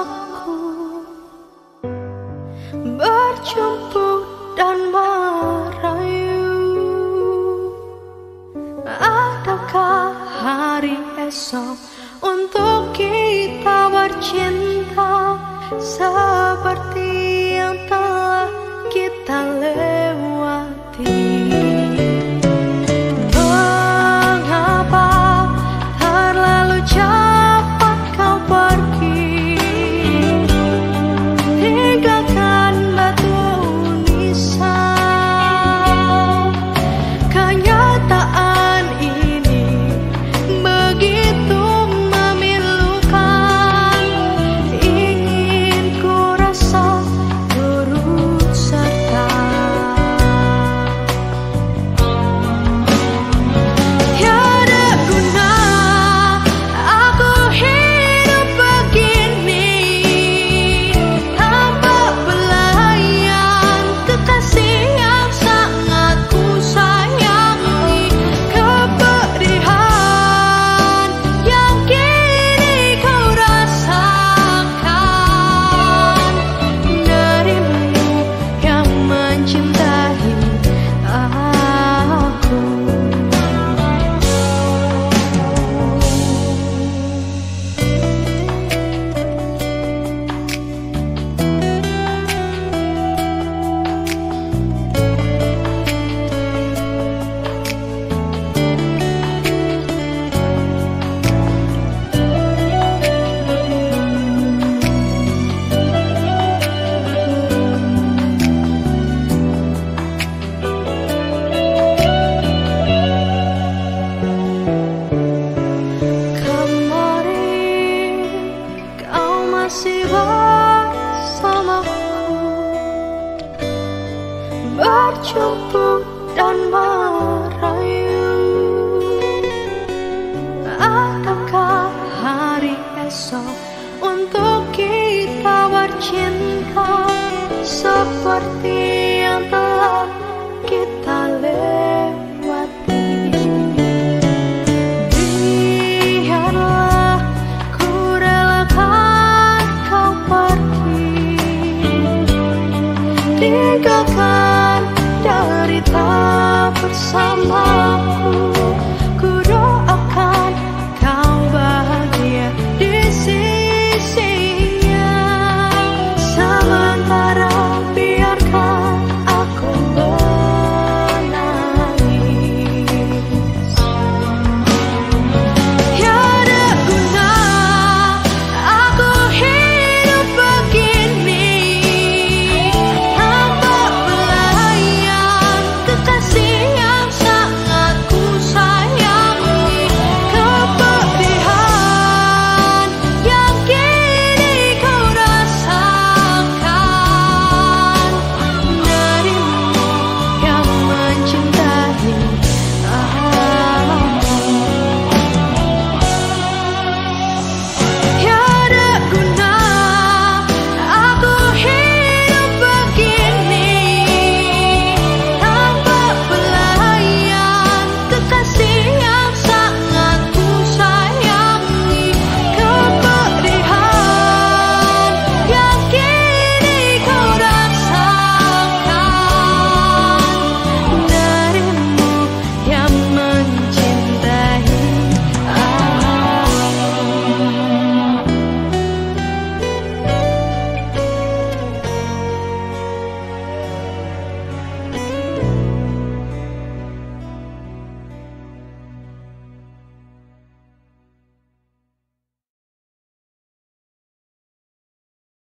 bersamaku Berjumpa dan merayu. Adakah hari esok untuk kita bercinta Berjumpa dan merayu. Adakah hari esok untuk kita bercinta Seperti yang telah kita tinggalkan derita bersamaku